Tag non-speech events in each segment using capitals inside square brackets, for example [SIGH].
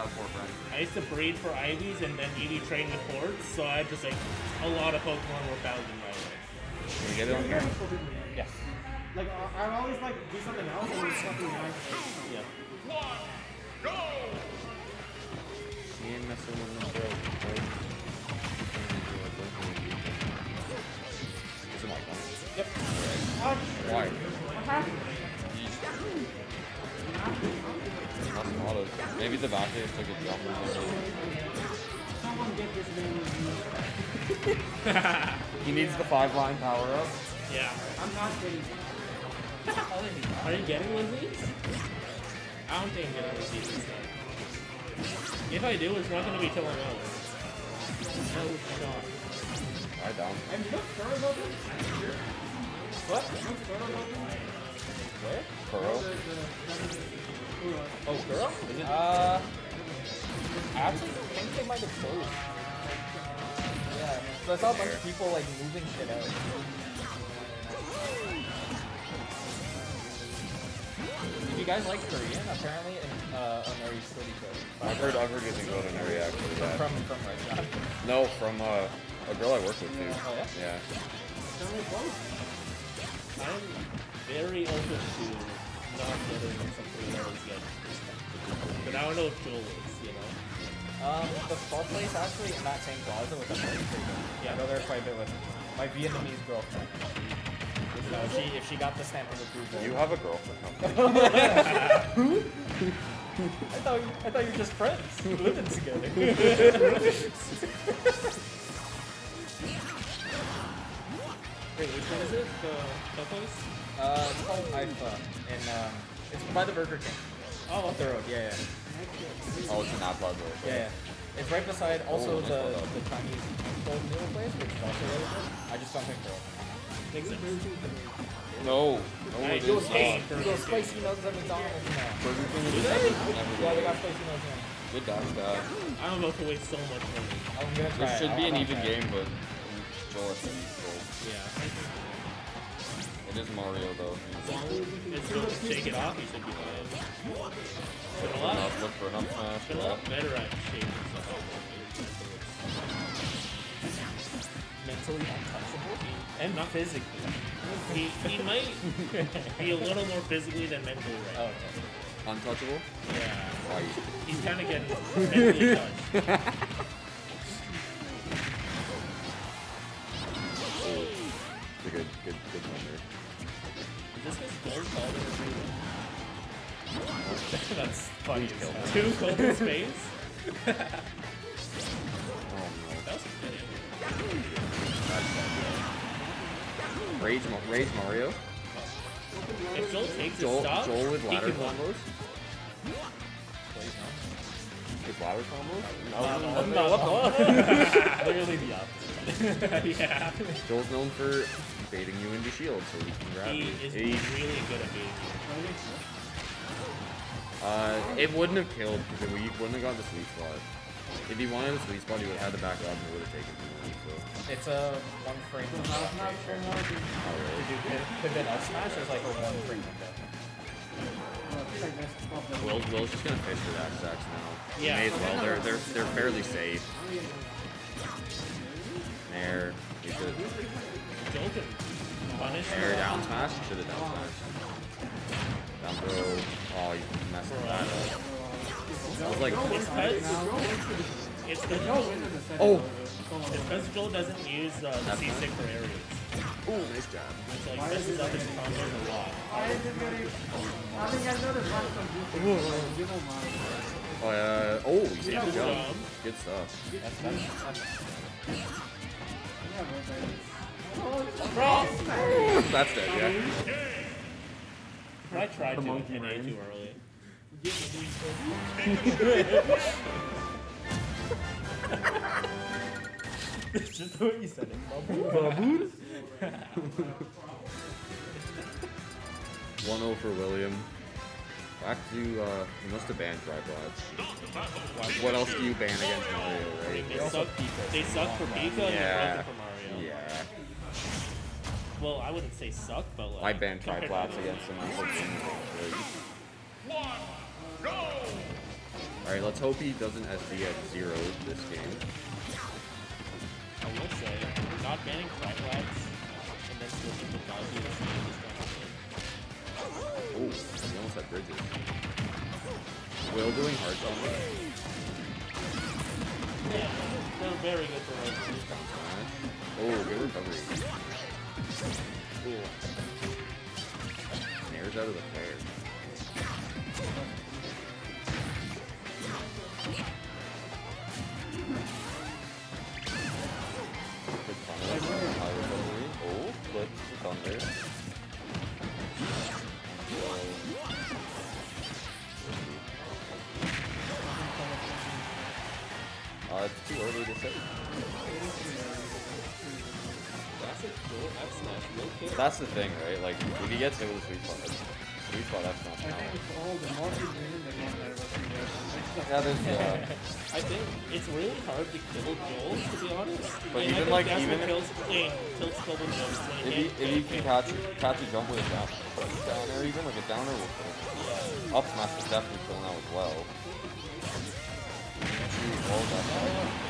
have four friends. I used to breed for Ivies and then Eevee train with Hordes, so I had just like a lot of Pokemon were thousand right away. Can we get it on here? Yeah. Like I- I'd always like do something else and then something else. Yeah. Me and messing with the throat. right? Is it my phone? Why? Uh-huh. Maybe the back ace took a jump or something. Someone get this [LAUGHS] man. He needs the five line power up. Yeah. I'm not kidding. [LAUGHS] Are you getting Lizzies? I don't think I'm getting Lizzies this time. If I do, it's not going to be till I'm out. No shot. Alright, down. And you know Furrow open? What? You know Furrow open? Where? Pearl. Oh, girl? Is it? Uh, I actually think they might have closed. Yeah. So I saw a bunch of people like moving shit out. If you guys like Korean, apparently in uh, Ameri's pretty good. I've heard, I've heard good things about an actually. Yeah. From from Russia. No, from uh, a girl I work with too. Oh yeah. Yeah. Tell me close. I'm very open to not getting something that is good. But I don't know if Joel is, you know? Um, the fall place actually in that same plaza with Ameri's pretty good. Yeah, I go there quite a bit with my Vietnamese girlfriend. You know, she if she got the stamp of approval. You have a girlfriend. [LAUGHS] I thought I thought you were just friends living together. [LAUGHS] Wait, which one is it? The Tacos? uh, it's called IFA, and um, it's by the Burger King. Oh, Up the road, yeah, oh, it's in that plaza. yeah, yeah, yeah. It's right beside also Oh, the plaza. the Chinese cold noodle place, which is also really good. I just don't think they're open. Makes sense. No. No, Hey, it you is go not. skate. You go spicy nuggets at McDonald's now. Burger King is Yeah, they got spicy nuggets now. Good dad's bad. I'm about to waste so much money. I'm gonna try. This it. should be I'll- an I'll even try game, but Joel has to be gold. Yeah. It is Mario though. It's going to shake it off, he should be fine. Been a Look lot, up, look for an smash. been a lot better at shaking stuff off. Mentally untouchable. And not physically. He, he might be a little more physically than mentally Oh, okay. Untouchable? Yeah. Why? He's kind of getting [LAUGHS] mentally touched. Good, good, good wonder. Is this guy's gold called in That's funny. Two gold in space? Oh [LAUGHS] That was good. no. Rage, Ma- Rage Mario? If Joel takes his Joel, stock, Joel with he ladder can win. combos? With ladder combos? No, um, no, no. [LAUGHS] [LAUGHS] Literally the opposite. yeah. Joel's known for baiting you into shield so he can grab He you. is He- really good at beating uh, it wouldn't have killed because we wouldn't have got the sweet spot. If he wanted the sweet spot, he would have had the back up and it would have taken too long. So, It's a one frame. So now it's not so much. To do pivot, pivot up smash is like a one frame window. I feel like that's probably. Will, Will's just gonna fish for that stacks now. He Yeah. may as well. They're they're they're fairly safe. Smash. Should have down smash. Down throw. Oh, you messed that up. I was like, It's because oh, it's because Joel doesn't use uh, the C6 for areas. oh, nice job. So he messes up his combos a lot. I think I noticed one from you know Mario. Oh, uh, oh, he saved the Good jump. Good stuff. That's, that's, that's Yeah, That's dead, yeah. I tried to and A too early. It's just the way you said it. One zero for William. Back to uh, he must have banned tripods. What else do you ban against Mario, right? They suck, they suck for Pika and Yeah. they're for Mario. Yeah. Well, I wouldn't say suck, but like. I ban compared triplats against him. He's like, "Mm, Alright, let's hope he doesn't SD at zero this game. I will say, not banning Flags and then switching to Dodgy is Oh, he almost had bridges. Will doing hard combo. Yeah, they're very good for like. Oh, good recovery. Cool. Snares out of the fair. Oh, flip thunder. Uh, it's too early to say. That's a cool F smash. No kidding. That's the thing, right? Like, if he gets hit with a sweet spot, that's, sweet spot, that's not I think it's all the more you win, the more nervous you. Yeah, there's, uh, [LAUGHS] I think it's really hard to kill Joel, to be honest. But And even, think like, even what if- kills Wayne, tilts Kilbo if he you, can't- if you can't- catch, catch a jump with a down, down air even, like a downer will kill. Up smash is definitely killing out as well. Oh, that downer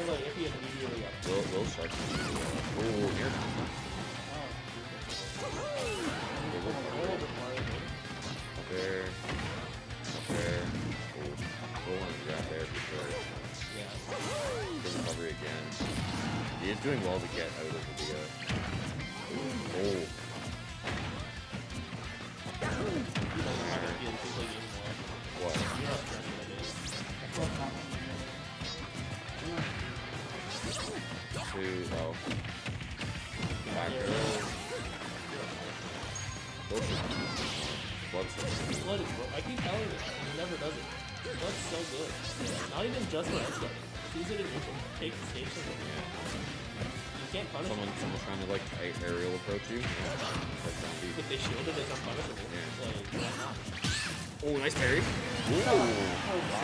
If he immediately up. Will, Will Shark is really well. Oh, here. Up there. Up there. Oh, Will wanted to grab there for sure. Yeah. Recovery again. He is doing well to get out of the video. Neutral. Take the stage from him. Yeah. You can't punish Someone, him. someone's trying to like aerial approach you. Yeah. That's gonna. If they shielded, it's unpunishable. Yeah. Like, why? Oh, nice parry. Ooh,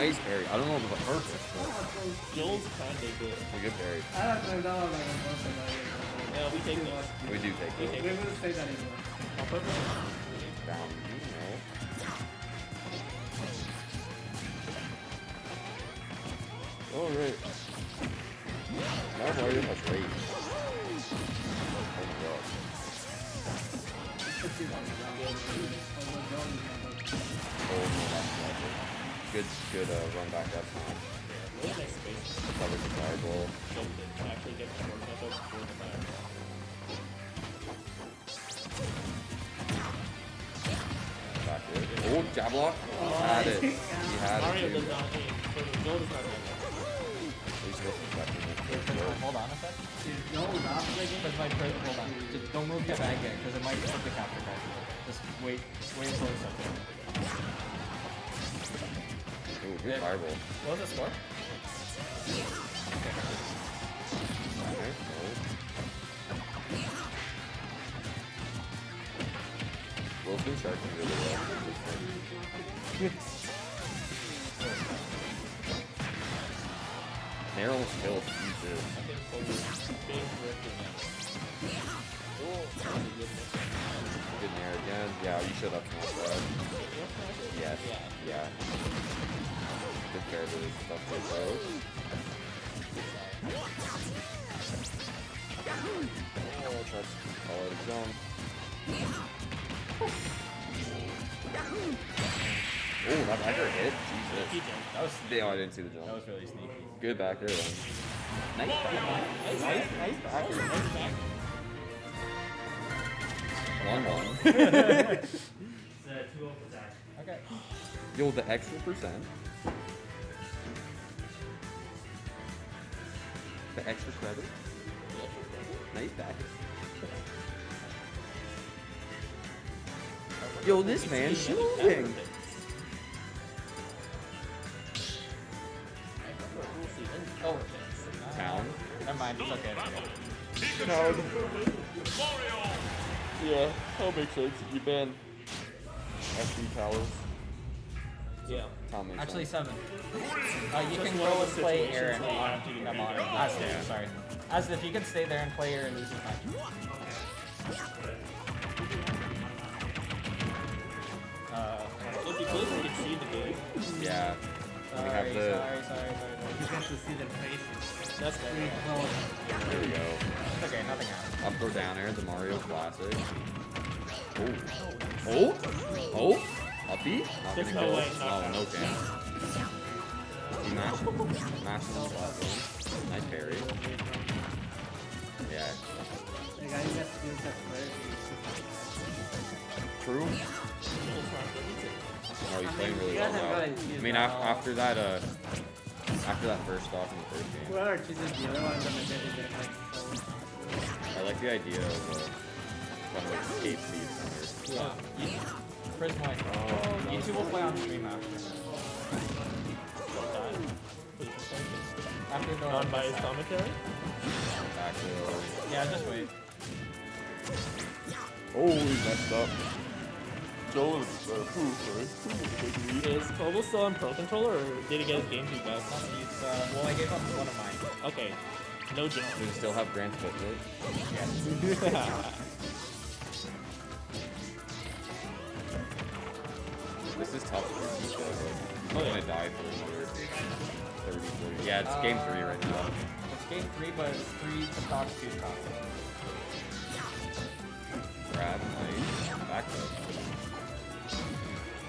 nice parry. I don't know if it's perfect, but Joel's kind of good. it's a good parry. I don't know that like a person like Yeah, we take those. We do take We those. take We will say that anymore. On purpose? Down, you know. All right. Now Mario has rage. Oh my god. Let's see that. Oh no, that's good. Good, good uh, run back up smash. Really. Covers the fireball. Jumped in. Actually get the force up before the fire. Back there. Oh, jab block. Had it. He had Mario it does not aim. Joel does not aim. He's still protecting it. Hold on a sec. No, that's like Because my pre- hold on. Just don't move your bag yet, because it might hit the capture card. Just wait, wait until it's up there. Ooh, good fireball. What was the score? Okay. Will's been sharking really well. Nair almost killed. Jesus. I think Kobe's big in. Oh, that was a good miss. Again. Yeah, you should have smashed that. Yes. Yeah. Yeah. Good to stuff like those. Oh, try to call it a jump. Oh, that backer hit? He Jesus. jumped. That was Yeah, I didn't see the jump. that was really sneaky. Good backer then. Nice back. Nice, nice back. Nice back. One one. It's 2 for Zach. Okay. Yo, the extra percent. The extra credit. Nice back. Yo, this man's shooting. Oh. Town. Never mind. It's okay. It's okay. Town. Yeah, that makes sense. You ban SD towers. Yeah. Town Actually, sense. seven. Uh, you Just can go and play situations Aaron where you on have to do I'm it. on Asda, sorry. Asda, if you can stay there and play Aaron, this is fine. Uh, If you could, you could see the game. Yeah. Sorry, have sorry, the- sorry, sorry, sorry. You get to see their faces. That's better. Pretty close. There we go. It's okay, nothing happened. Up or down air, the Mario Classic. Oh. Oh? Oh? Uppy? Not There's gonna no go. way, not No, oh, that. no chance. He mashed him. Mashed him on the platform. Nice parry. Yeah. The guy gets skills at first. True. Oh, he's playing really You well now. I mean, af after that, uh, after that first off in the first game, Whoever chooses the other one, gonna get it like. I like the idea of uh, kind of like escape speed center. Yeah. You, Prismoid. Oh, you two will play on stream after. After the Non-biased commentary. Back row. Yeah, just wait. Oh, he messed up. Joel is uh, proof, right? Is Koebel still on Pro Controller or did he get his GameCube back? He's, uh, well, I gave up one of mine. Okay. No jump. Does he still have Grand Fitbit? This is tough for Keisha. Like, he's Oh, yeah. gonna die for another 30, 40. Yeah, it's game three right now. It's game three, but it's three to talk, two to talk. Grab, nice. Back up.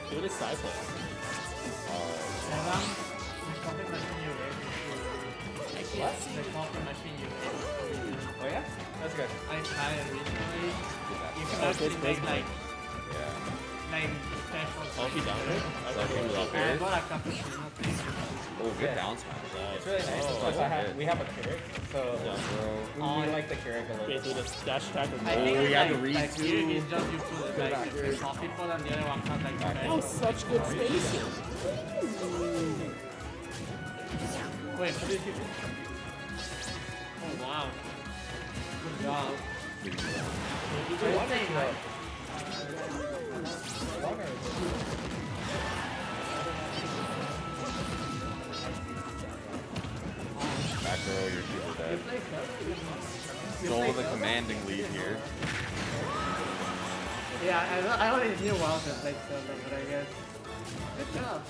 Dude, it's side play. Seven, the coffee machine you ate. What? The coffee machine you ate. Oh yeah? That's good. I tried oh, it recently. You can Oh, actually make like, yeah. Like special. I'll be down there. I So I thought can it was up uh, up I air. a cappuccino. Oh, good down smash. It's really nice Oh, because I I have, we have a Keurig, so Yeah. Bro. we oh, like the Keurig a little bit. Basically, just dash attack with Oh, we it's got read like too. Keurig just you put Go like back the here. coffee pot and the other one comes like Back Oh, special. such good spacing. Wait, what did you do? Oh wow. Good job. Wait, like, Back row, you're super dead. play Coke? You Joel play with a commanding lead here. Yeah, I, don't- I already knew well to play Zelda, but I guess. Good job.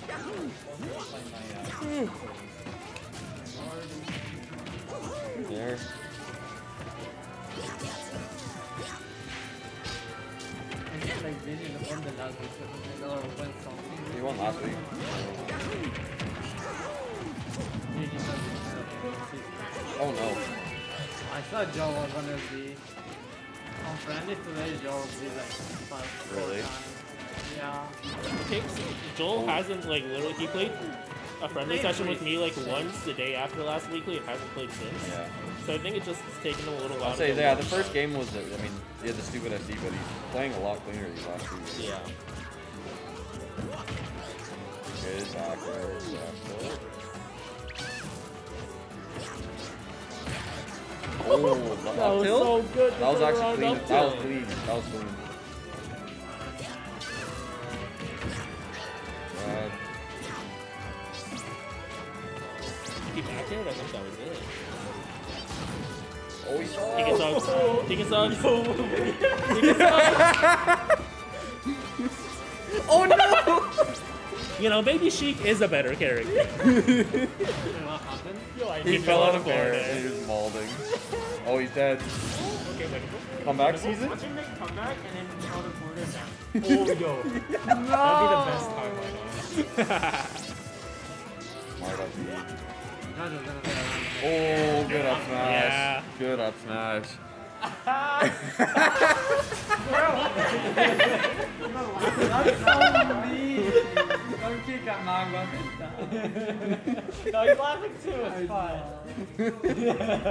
There. I think like won the last week or won something. He won last week. Vinny doesn't know. Oh no. I thought Joe was gonna be on friendly today. Joe will be like five. Really? times. Yeah. Okay, so Joel oh. hasn't like literally he played a friendly Played session with me like once the day after last weekly and hasn't played since. Yeah. So I think it just has taken him a little while. I'll say, get yeah, the first game was, uh, I mean, he had the stupid SD, but he's playing a lot cleaner these last few games. Yeah. Good back there, back there. Oh, That was tilt? so good. That was actually clean. That was clean. That was clean. He I think that was it. oh, he saw He gets on. Oh. He gets on. [LAUGHS] He gets on. [LAUGHS] Oh no! You know, Baby Sheik is a better character. Wait, what happened? he fell on a floor bear there. he was mauling. [LAUGHS] Oh, he's dead. Okay, wait. Comeback season? Watch him make comeback and then throw the quarter down. Oh, yo. That'd be the best timeline on it. Smart up, Guys are gonna be around. Oh, good up smash. Yeah. Good up smash. That's so mean. Don't kick at Mango. [LAUGHS] no, he's laughing too. It's fine. [LAUGHS]